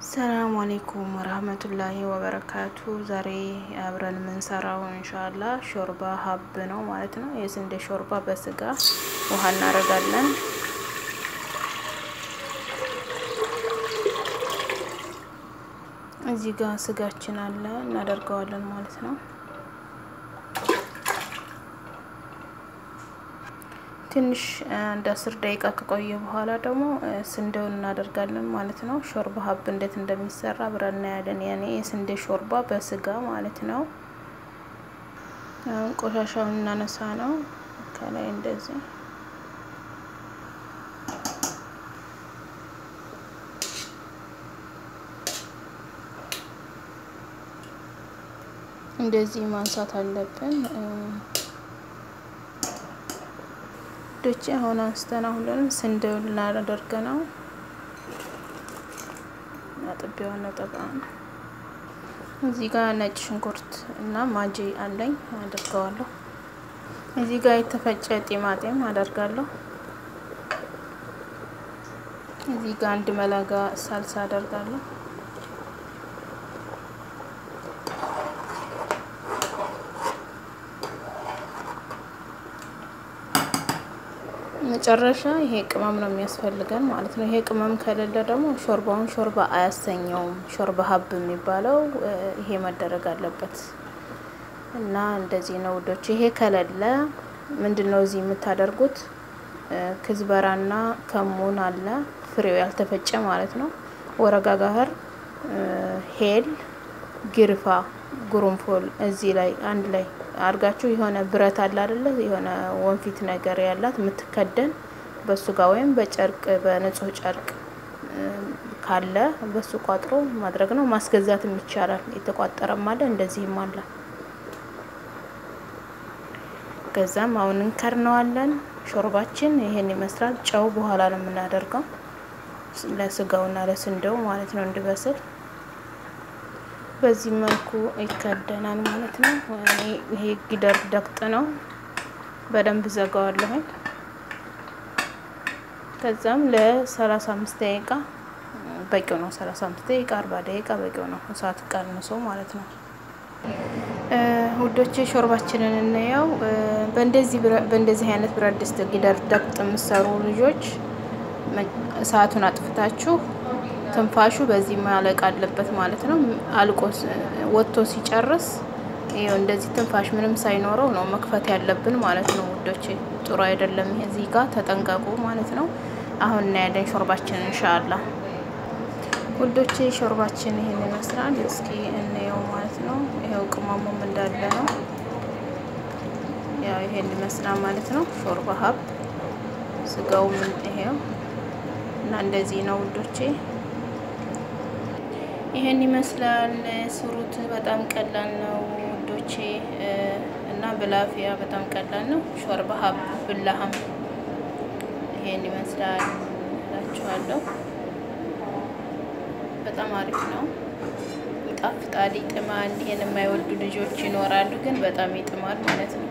ሰላም አሌይኩም ወረህመቱላሂ ወበረካቱ። ዛሬ አብረን የምንሰራው እንሻላ ሾርባ ሀብ ነው ማለት ነው። የስንዴ ሾርባ በስጋ ውሃ እናደርጋለን። እዚህ ጋር ስጋችን አለ እናደርገዋለን ማለት ነው። ትንሽ አንድ አስር ደቂቃ ከቆየ በኋላ ደግሞ ስንዴውን እናደርጋለን ማለት ነው። ሾርባ ሀብ እንዴት እንደሚሰራ አብረን እናያለን። ያኔ የስንዴ ሾርባ በስጋ ማለት ነው። አሁን ቆሻሻውን እናነሳ ነው ከላይ እንደዚህ እንደዚህ ማንሳት አለብን። ዶቼ አሁን አንስተን ሁሉንም ስንዴውን ላደርግ ነው። አጥቤዋን ነጠቃ እዚህ ጋር ነጭ ሽንኩርት እና ማጂ አለኝ አደርገዋለሁ። እዚህ ጋር የተፈጨ ጢማጤም አደርጋለሁ። እዚህ ጋር አንድ መላጋ ሳልሳ አደርጋለሁ። መጨረሻ ይሄ ቅመም ነው የሚያስፈልገን ማለት ነው። ይሄ ቅመም ከሌለ ደግሞ ሾርባውን ሾርባ አያሰኘውም። ሾርባ ሀብ የሚባለው ይሄ መደረግ አለበት እና እንደዚህ ነው ውዶች። ይሄ ከሌለ ምንድን ነው እዚህ የምታደርጉት? ክዝበራና ከሙን አለ ፍሬው ያልተፈጨ ማለት ነው። ወረጋ ጋህር፣ ሄል፣ ግርፋ፣ ጉሩንፎል እዚህ ላይ አንድ ላይ አድርጋችሁ የሆነ ብረት አለ አይደለ? የሆነ ወንፊት ነገር ያላት የምትከደን በሱ ጋር ወይም በጨርቅ በንጹህ ጨርቅ ካለ በሱ ቋጥሮ ማድረግ ነው። ማስገዛትም ይቻላል። የተቋጠረም አለ እንደዚህም አለ። ከዛም አሁን እንከርነዋለን። ሾርባችን ይሄን ይመስላል። ጨው በኋላ ነው የምናደርገው ለስጋውና ለስንዴው ማለት ነው እንዲበስል በዚህ መልኩ ይከደናል ማለት ነው። ይሄ ጊደር ደቅጥ ነው። በደንብ ዘጋዋለሁኝ። ከዛም ለሰላሳ አምስት ደቂቃ በቂው ነው። ሰላሳ አምስት ደቂቃ አርባ ደቂቃ በቂው ነው። እሳት ቀንሶ ማለት ነው። ውዶቼ ሾርባችንን እናየው። በእንደዚህ አይነት ብረት ድስት ጊደር ደቅጥ የምሰሩ ልጆች እሳቱን አጥፍታችሁ ትንፋሹ በዚህ ማለቅ አለበት ማለት ነው። አልቆ ወጥቶ ሲጨርስ ይኸው እንደዚህ ትንፋሽ ምንም ሳይኖረው ነው መክፈት ያለብን ማለት ነው ውዶቼ። ጥሩ አይደለም። እዚህ ጋር ተጠንቀቁ ማለት ነው። አሁን እናያለን ሾርባችን እንሻላ ውዶቼ። ሾርባችን ይሄን ይመስላል። እስኪ እንየው ማለት ነው። ይኸው ቅመሙም እንዳለ ነው። ያው ይሄን ይመስላል ማለት ነው። ሾርባ ሀብ ስጋውም ይሄው እና እንደዚህ ነው ውዶቼ። ይሄን ይመስላል። ስሩት። በጣም ቀላል ነው ውዶቼ እና ብላፊያ በጣም ቀላል ነው። ሾርባ ሀብ ብላሃም ይሄን ይመስላል እላችኋለሁ። በጣም አሪፍ ነው። ይጣፍጣል፣ ይጥማል። ይሄን የማይወዱ ልጆች ይኖራሉ፣ ግን በጣም ይጥማል ማለት ነው።